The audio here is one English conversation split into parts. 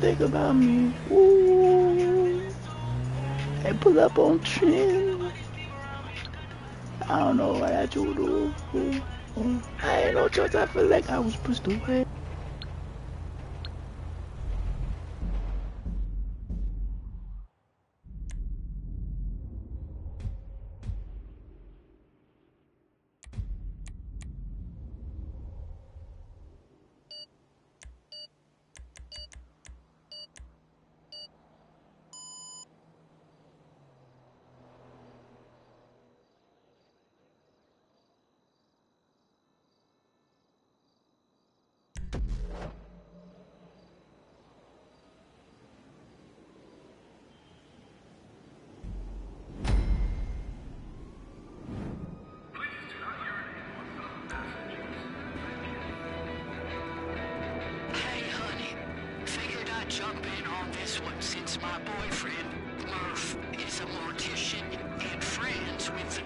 think about me. Ooh. And pull up on trend. I don't know what I do. do. I ain't no choice. I feel like I was pushed away. My boyfriend, Murph, is a mortician and friends with the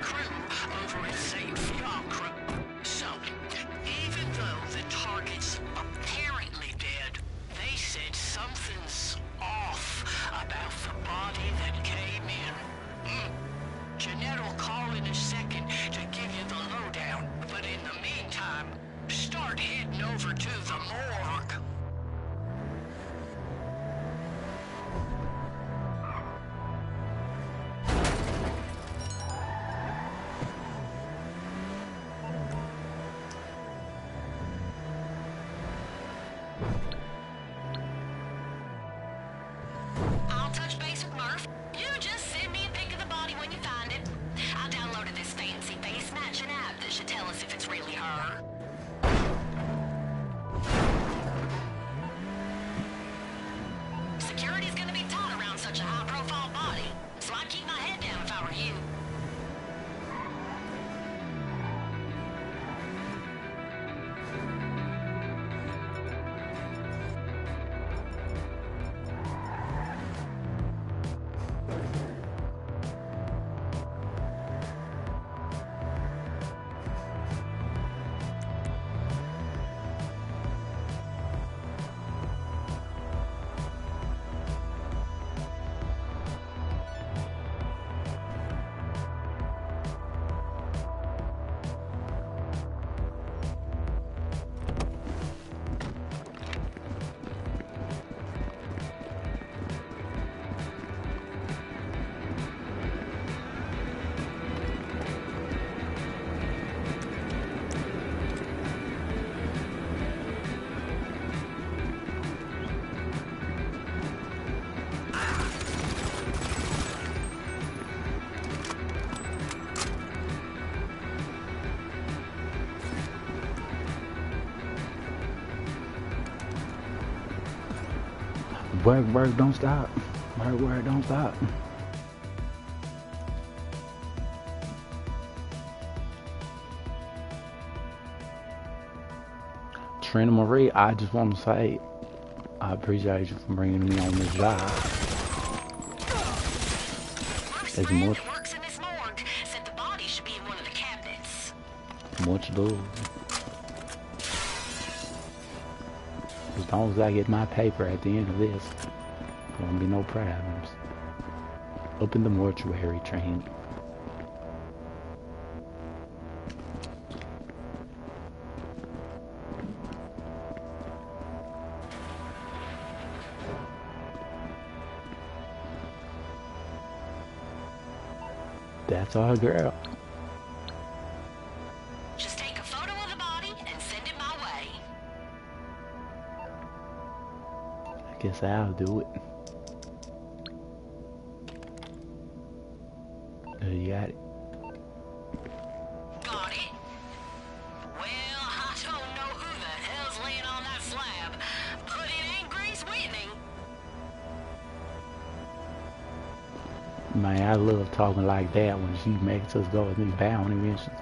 Work, work, don't stop. Work, work, don't stop. Trina Marie, I just want to say, I appreciate you for bringing me on this job. There's much, much love. As long as I get my paper at the end of this, there won't be no problems. Open the mortuary train. That's our girl. I'll do it. You got it. Got it. Well, I don't know who the hell's laying on that slab, but it ain't Grace Whitney. Man, I love talking like that when she makes us go and bound inventions.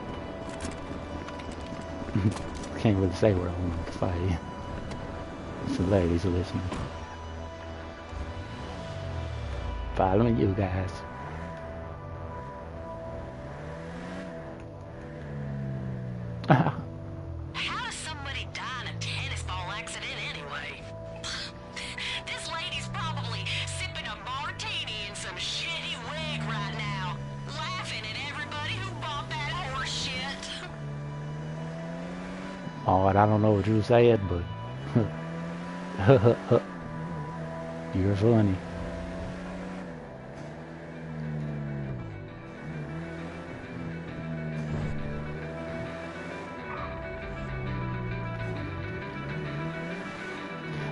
Can't really say what I want to say. It's the ladies listening. Following you guys. Oh, I don't know what you said, but you're funny.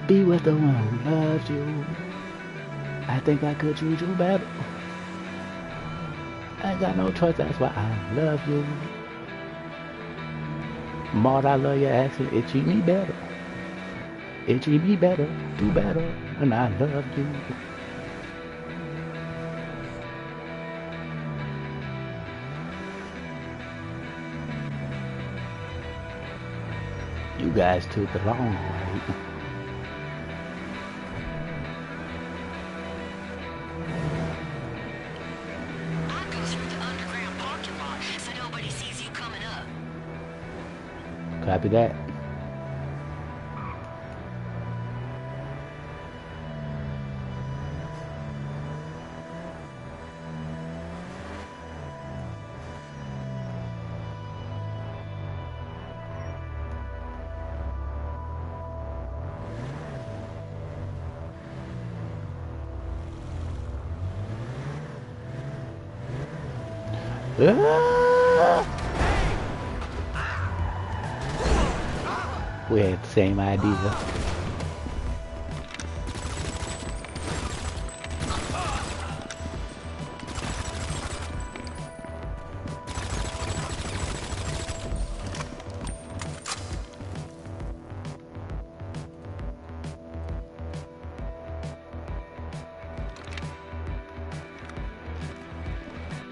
Be with the one who loves you. I think I could choose you better. I got no choice, that's why I love you. Maud, I love your accent. It treat me better. It treat me better, do better, and I love you. You guys took the long way. Copy that. Ah! We had the same idea.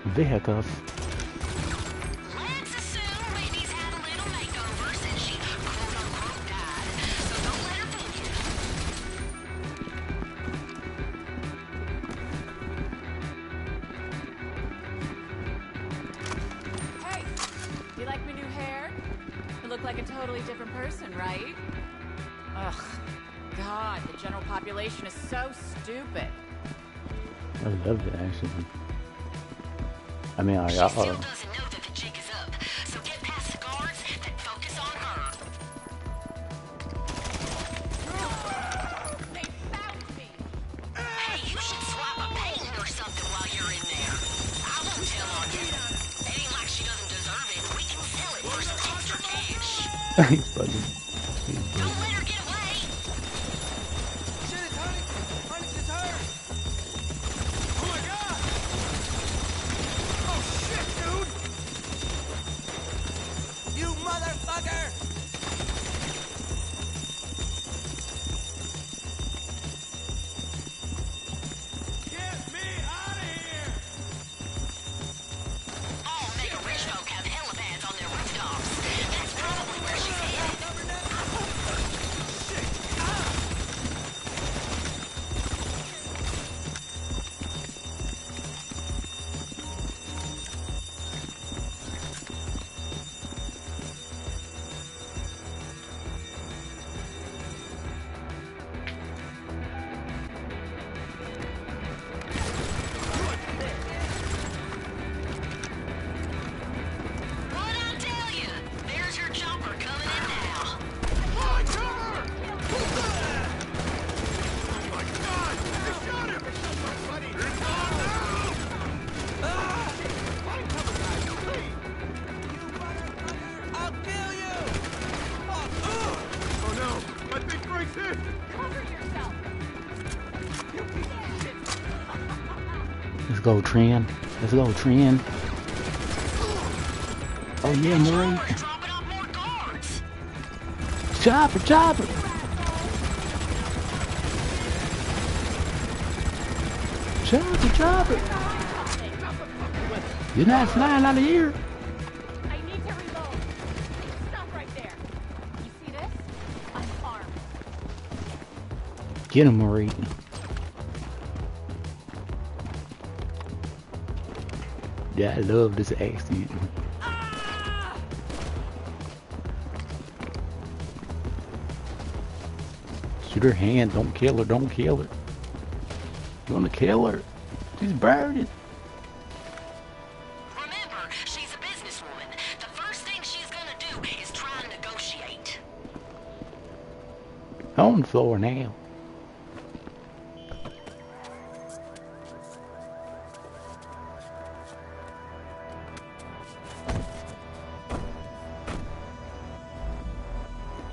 Vehicles. I mean, I, She uh, still doesn't know Trin. Let's go, Trin. Oh yeah, Marie. is dropping off more guards. Chopper, chopper. Chopper, chopper. You're not flying out of here. I need to reload. Stop right there. You see this? I'm armed. Get him, Marie. Yeah, I love this accent. Shoot her hand. Don't kill her. Don't kill her. You want to kill her? She's burning. Remember, she's a businesswoman. The first thing she's gonna do is try and negotiate. On the floor now.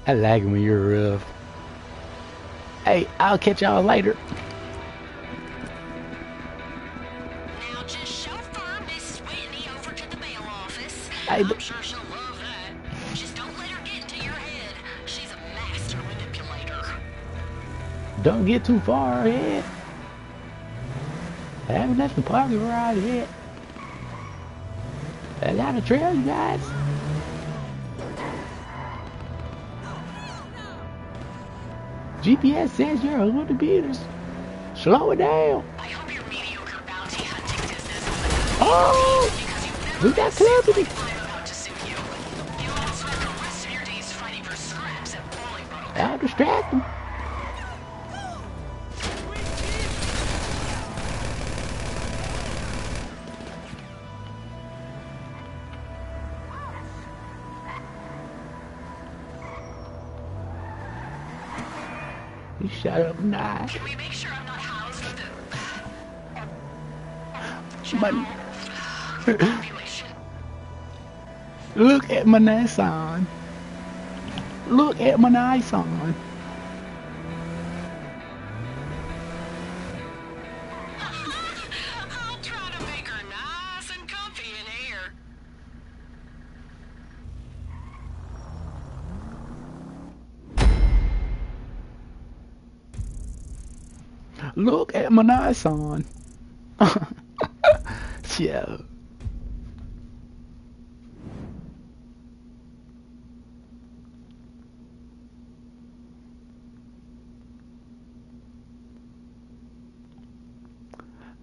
I like it when you're rough. Hey, I'll catch y'all later. Now just chauffeur Miss Whitney over to the mail office. Hey, I'm sure she'll love that. Just don't let her get into your head. She's a master manipulator. Don't get too far ahead. I haven't left the parking garage yet. I got a trail, you guys. GPS says you're a 100 meters. Slow it down. I hope your mediocre bounty hunting business Oh, we got seen company. I'm about shut up now. Can we make sure I'm not housed with She might the look at my Nissan. Look at my Nissan. My Nissan. yeah.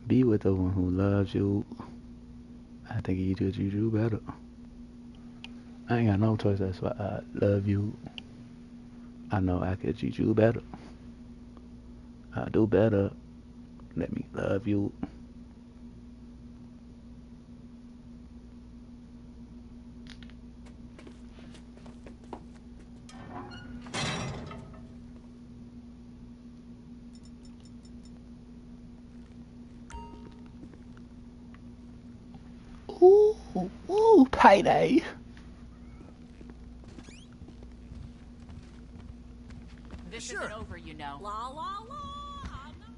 Be with the one who loves you. I think you did you do better. I ain't got no choice. That's why I love you. I know I could treat you better. I'll do better. Let me love you. Ooh, ooh, payday. This Sure. isn't over, you know. La la la. I'm not-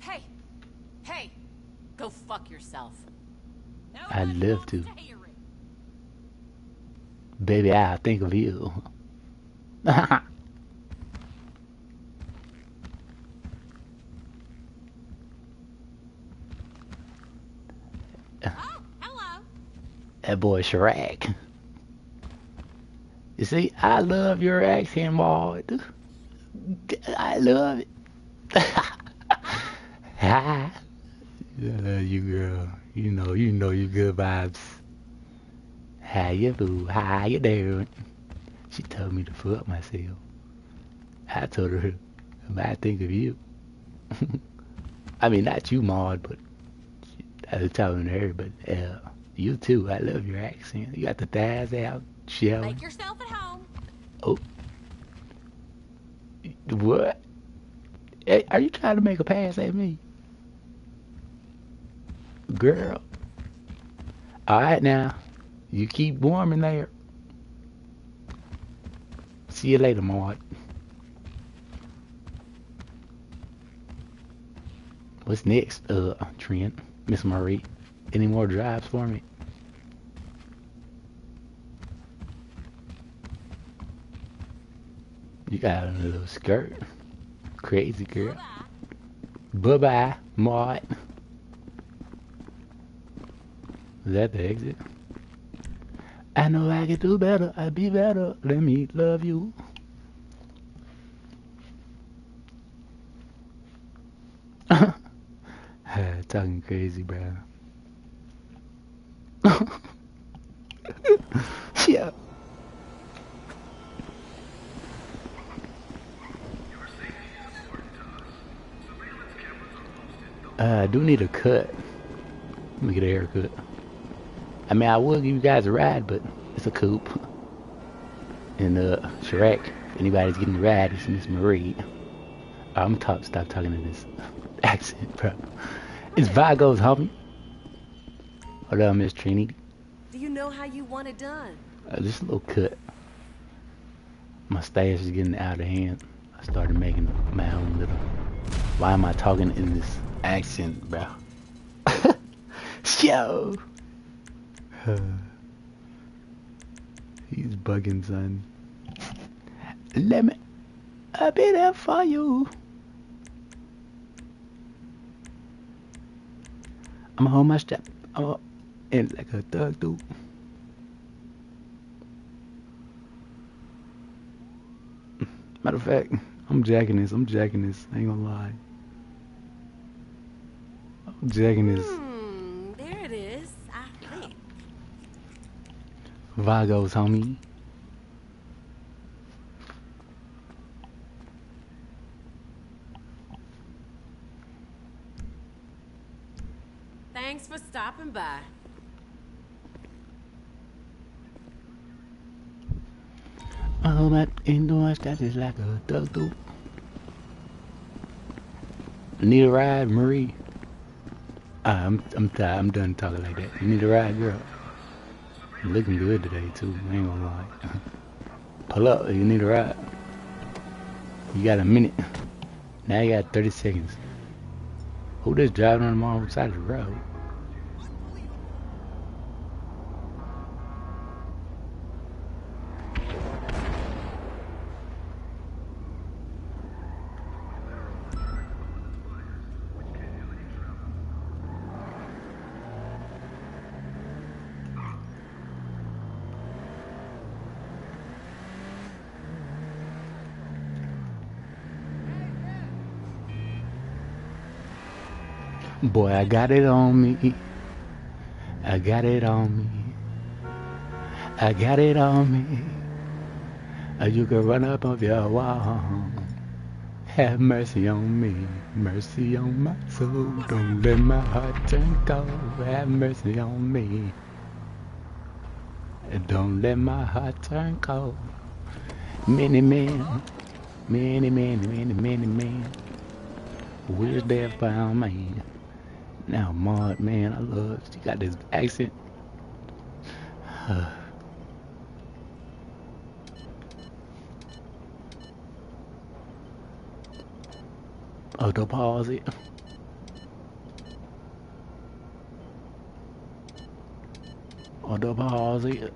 Hey! Hey! Go fuck yourself. I'd Nobody love to. Baby, I think of you. Oh, hello. that boy Shrek. You see, I love your accent, boy. I love it. Hi. Love you, girl. You know, you know you good vibes. How you do? How you doing? She told me to fuck myself. I told her I think of you. I mean, not you, Maud, but I was telling her, but uh, you too. I love your accent. You got the thighs out, showing. Make yourself at home. Oh. What? Hey, are you trying to make a pass at me? Girl. Alright now. You keep warm in there. See you later, Maud. What's next, uh, Trent? Miss Marie? Any more drives for me? You got a little skirt. Crazy girl. Bye-bye. Bye bye, Maud. Is that the exit? I know I could do better. I'd be better. Let me love you. Talking crazy, bro. yeah. Uh, I do need a cut. Let me get a haircut. I mean, I will give you guys a ride, but it's a coupe. And, uh, Shrek, if anybody's getting a ride, it's Miss Marie. I'm talk, stop talking in this accent, bro. It's Vagos, homie. What up, Miss Trini? Do you know how you want it done? Uh, just a little cut. My stash is getting out of hand. I started making my own little. Why am I talking in this accent, bro? Yo! He's bugging, son. Let me. I'll be there for you. I'm gonna hold my step. I'm gonna, and like a thug dude. Matter of fact, I'm jacking this. I'm jacking this. I ain't gonna lie. I'm jacking this. Hmm, there it is, I think. Vagos, homie. Thanks for stopping by. Oh, that indoors, that is like a thug dude. Need a ride, Marie? Uh, I'm I'm tired. I'm done talking like that. You need a ride, girl? Looking good today too. I ain't gonna lie. Pull up. You need a ride. You got a minute. Now you got 30 seconds. Who just driving on the wrong side of the road? Boy, I got it on me. I got it on me. I got it on me. Uh, You can run up on your wall. Have mercy on me, mercy on my soul. Don't let my heart turn cold. Have mercy on me. Don't let my heart turn cold. Many men, many, many, many, many men. Where's that found man? Now, Maud, man, I love. She got this accent. oh, don't pause it. Oh, don't pause it.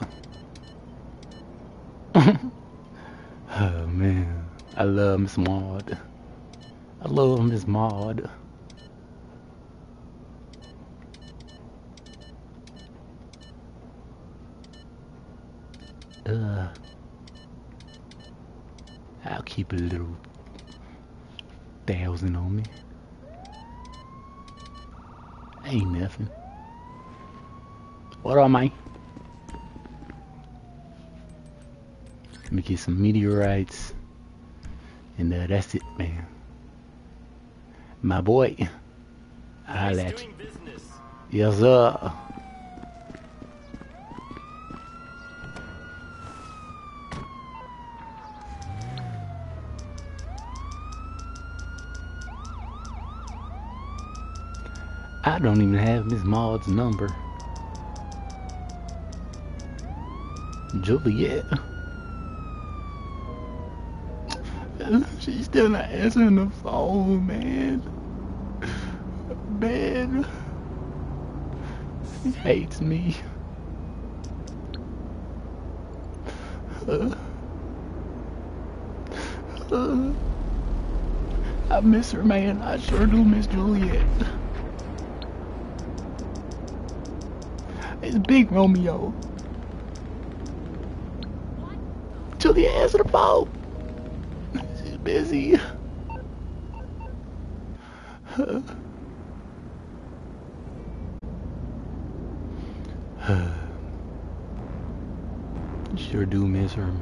oh man, I love Miss Maud. I love Miss Maud. Uh, I'll keep a little thousand on me. Ain't nothing. What am I? Let me get some meteorites. And uh, that's it, man. My boy. I'll at you. Yes, sir. Don't even have Miss Maud's number. Juliet. She's still not answering the phone, man. Man. She hates me. Uh, uh, I miss her, man. I sure do miss Juliet. It's Big Romeo. Julia, answer the phone. She's busy. sure do miss her.